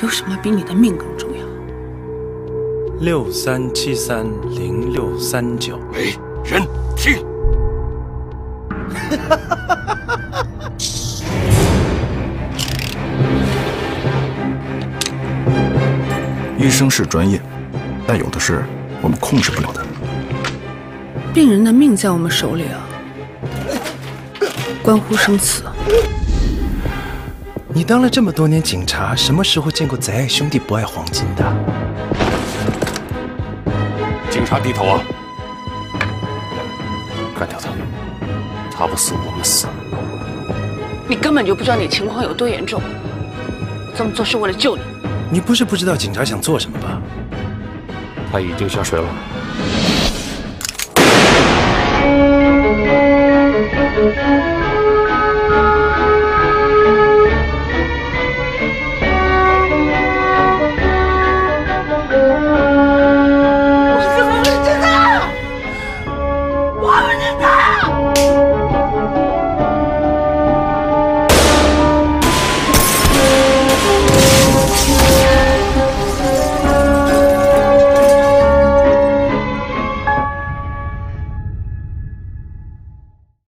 有什么比你的命更重要？六三七三零六三九，没人听。医生是专业，但有的事我们控制不了的。病人的命在我们手里啊，关乎生死。你当了这么多年警察，什么时候见过贼爱兄弟不爱黄金的？警察低头啊！干掉他，他不死我们死。你根本就不知道你情况有多严重，这么做是为了救你。你不是不知道警察想做什么吧？他已经下水了。